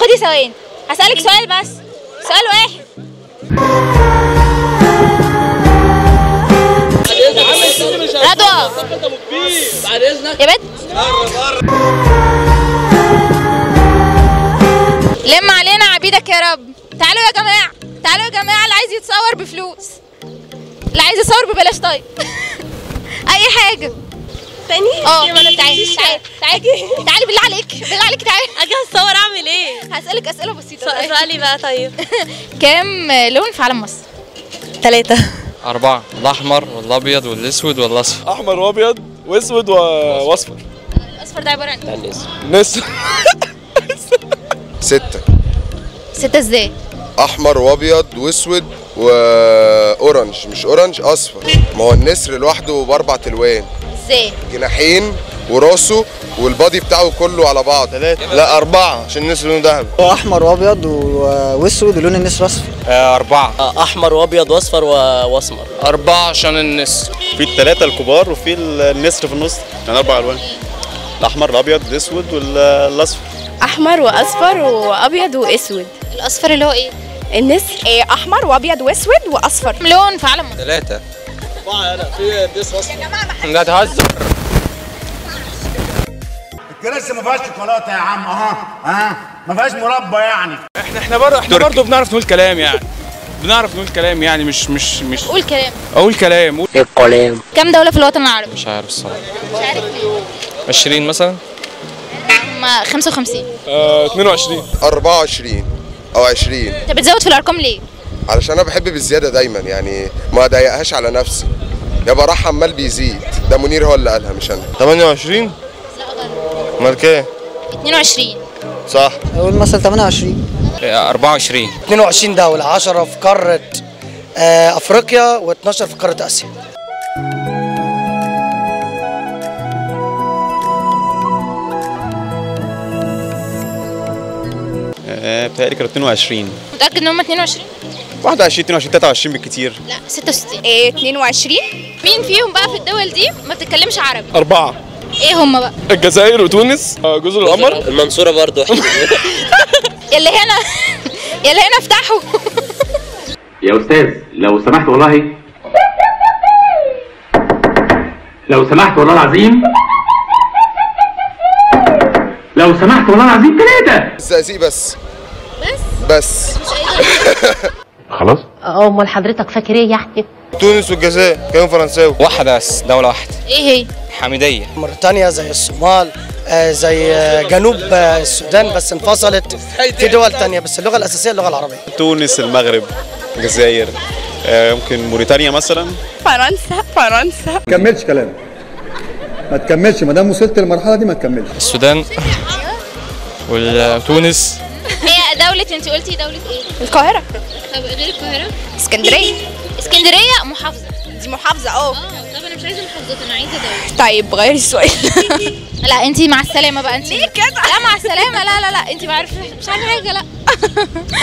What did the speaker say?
خدي ثواني. هسألك سؤال بس. سؤال واحد. رضوى. بعد اذنك يا بنت. لم علينا عبيدك يا رب. تعالوا يا جماعة. تعالوا يا جماعة اللي عايز يتصور بفلوس. اللي عايز يصور ببلاش طيب. أي حاجة. تاني؟ آه. تعالي تعالي. تعالي بالله عليك. بالله عليك تعالي. أجي اصور أعمل إيه؟ هسألك أسئلة بسيطة. سؤ- سؤالي بقى طيب. كام لون في علم مصر؟ ثلاثة أربعة. الأحمر والأبيض والأسود والأصفر. أحمر وأبيض وأسود و- وأصفر. الأصفر ده عبارة عن إيه؟ نسر ستة. ستة إزاي؟ أحمر وأبيض وأسود وأورنج مش أورنج أصفر. ما هو النسر لوحده بأربع ألوان إزاي؟ جناحين وراسه والبادي بتاعه كله على بعض. ثلاثة لا أربعة عشان النسر لونه ذهبي هو أحمر وأبيض و- وأسود ولون النسر اصفر أربعة. أحمر وأبيض وأصفر و- وأسمر. أربعة عشان النسر في الثلاثة الكبار وفي النسر في النص. يعني أربع ألوان. الأحمر الأبيض الأسود والأصفر أحمر وأصفر وأبيض وأسود. الأصفر اللي هو إيه؟ النسر إيه أحمر وأبيض وأسود وأصفر. كام لون في علم مصر؟ ثلاثة في نسر أصفر لا تهزر. الكراسي ما فيهاش شوكولاتة يا عم أها ها ما فيهاش مربى يعني. إحنا إحنا برضه إحنا برضه بنعرف نقول كلام يعني. بنعرف نقول كلام يعني مش مش مش قول كلام. أقول كلام. كام دولة في الوطن العربي؟ مش عارف الصراحة. مش عارف. ليه 20 مثلا هما 55 آه 22 24 أو 20 انت بتزود في الأرقام ليه؟ علشان أنا بحب بالزيادة دايما يعني ما أضايقهاش على نفسي. يبقى راح عمال بيزيد. ده منير هو اللي قالها مش أنا. 28 أمال كام 22 صح. أقول مثلا 28 24 22 دولة 10 في قارة آه، أفريقيا و12 في قارة آسيا. بتهيألي كانوا 22 متأكد إن هما 22؟ 21 22 23 بالكتير. لا 66 إيه 22 مين فيهم بقى في الدول دي ما بتتكلمش عربي؟ أربعة. إيه هما بقى؟ الجزائر وتونس. آه، جزر القمر. المنصورة برضو. يلي هنا يلي هنا افتحوا. يا أستاذ لو سمحت والله. لو سمحت والله العظيم. لو سمحت والله العظيم ثلاثة الزقازيق بس. بس؟ خلاص. امال حضرتك فاكر إيه يعني؟ تونس والجزائر كانوا فرنساوي. واحدة بس دولة واحدة. إيه هي؟ حميدية موريتانيا زي الصومال آه، زي آه، جنوب آه، السودان بس انفصلت في دول تانية بس اللغة الأساسية اللغة العربية. تونس المغرب الجزائر ممكن موريتانيا مثلا. فرنسا فرنسا. ما تكملش كلام. ما تكملش ما دام وصلت للمرحلة دي ما تكملش. السودان وتونس هي دولة انت قلتي دولة إيه؟ القاهرة. طب غير القاهرة؟ اسكندرية. اسكندرية محافظة. دي محافظة آه طب أنا مش عايزة محافظات أنا عايزة دولة. طيب غيري السؤال. لا انت مع السلامة بقى انت ليه كده؟ لا مع السلامة لا لا لا انت ما عارفة مش عارفة حاجة لا.